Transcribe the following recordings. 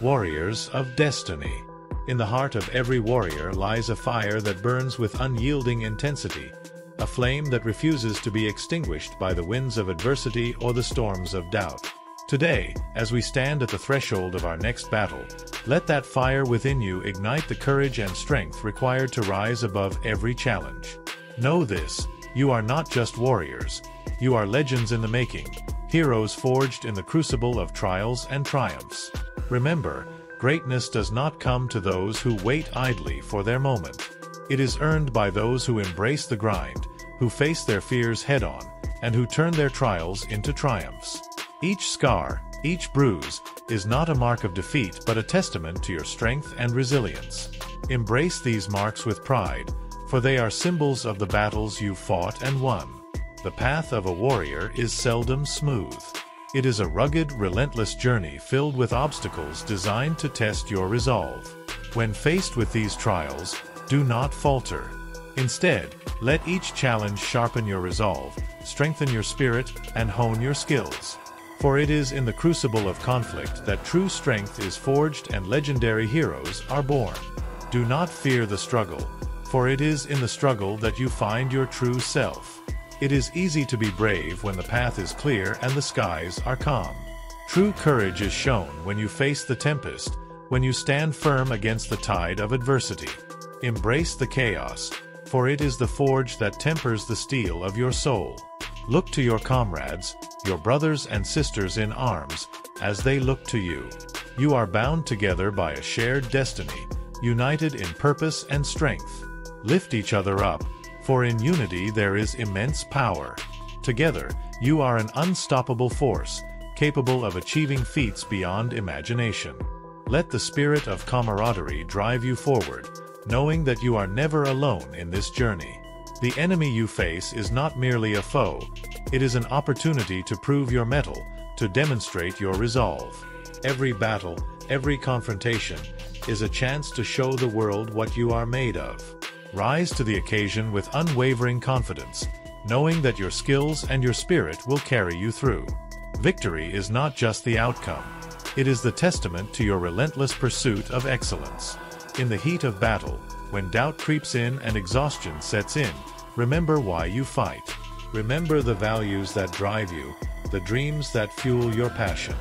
Warriors of Destiny. In the heart of every warrior lies a fire that burns with unyielding intensity, a flame that refuses to be extinguished by the winds of adversity or the storms of doubt. Today, as we stand at the threshold of our next battle, let that fire within you ignite the courage and strength required to rise above every challenge. Know this, you are not just warriors, you are legends in the making, heroes forged in the crucible of trials and triumphs. Remember, greatness does not come to those who wait idly for their moment. It is earned by those who embrace the grind, who face their fears head-on, and who turn their trials into triumphs. Each scar, each bruise, is not a mark of defeat but a testament to your strength and resilience. Embrace these marks with pride, for they are symbols of the battles you fought and won. The path of a warrior is seldom smooth. It is a rugged, relentless journey filled with obstacles designed to test your resolve. When faced with these trials, do not falter. Instead, let each challenge sharpen your resolve, strengthen your spirit, and hone your skills. For it is in the crucible of conflict that true strength is forged and legendary heroes are born. Do not fear the struggle, for it is in the struggle that you find your true self. It is easy to be brave when the path is clear and the skies are calm. True courage is shown when you face the tempest, when you stand firm against the tide of adversity. Embrace the chaos, for it is the forge that tempers the steel of your soul. Look to your comrades, your brothers and sisters in arms, as they look to you. You are bound together by a shared destiny, united in purpose and strength. Lift each other up, for in unity there is immense power. Together, you are an unstoppable force, capable of achieving feats beyond imagination. Let the spirit of camaraderie drive you forward, knowing that you are never alone in this journey. The enemy you face is not merely a foe, it is an opportunity to prove your mettle, to demonstrate your resolve. Every battle, every confrontation, is a chance to show the world what you are made of. Rise to the occasion with unwavering confidence, knowing that your skills and your spirit will carry you through. Victory is not just the outcome. It is the testament to your relentless pursuit of excellence. In the heat of battle, when doubt creeps in and exhaustion sets in, remember why you fight. Remember the values that drive you, the dreams that fuel your passion.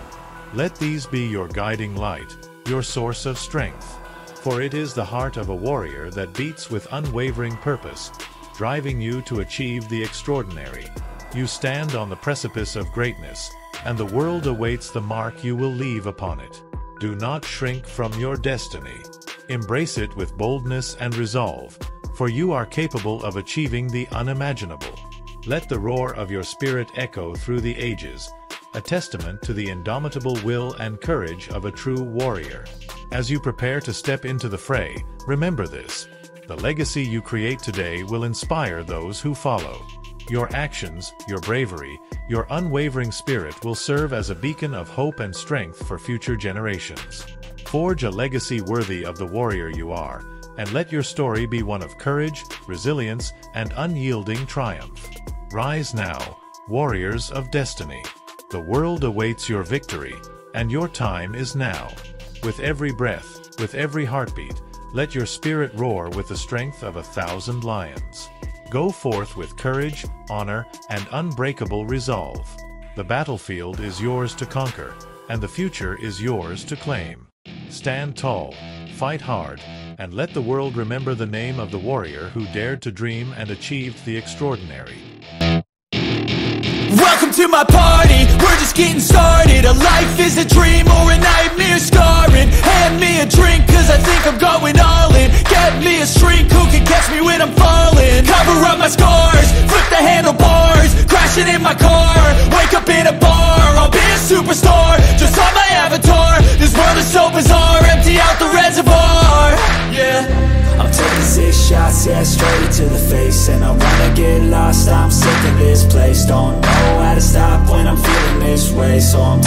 Let these be your guiding light, your source of strength for it is the heart of a warrior that beats with unwavering purpose, driving you to achieve the extraordinary. You stand on the precipice of greatness, and the world awaits the mark you will leave upon it. Do not shrink from your destiny. Embrace it with boldness and resolve, for you are capable of achieving the unimaginable. Let the roar of your spirit echo through the ages, a testament to the indomitable will and courage of a true warrior. As you prepare to step into the fray, remember this. The legacy you create today will inspire those who follow. Your actions, your bravery, your unwavering spirit will serve as a beacon of hope and strength for future generations. Forge a legacy worthy of the warrior you are, and let your story be one of courage, resilience, and unyielding triumph. Rise now, warriors of destiny. The world awaits your victory, and your time is now. With every breath, with every heartbeat, let your spirit roar with the strength of a thousand lions. Go forth with courage, honor, and unbreakable resolve. The battlefield is yours to conquer, and the future is yours to claim. Stand tall, fight hard, and let the world remember the name of the warrior who dared to dream and achieved the extraordinary. Welcome to my party, we're just getting In my car, wake up in a bar I'll be a superstar, just on my avatar. This world is so bizarre, empty out the reservoir. Yeah. I'm taking six shots, yeah, straight to the face And I wanna get lost, I'm sick of this place. Don't know how to stop when I'm feeling this way So I'm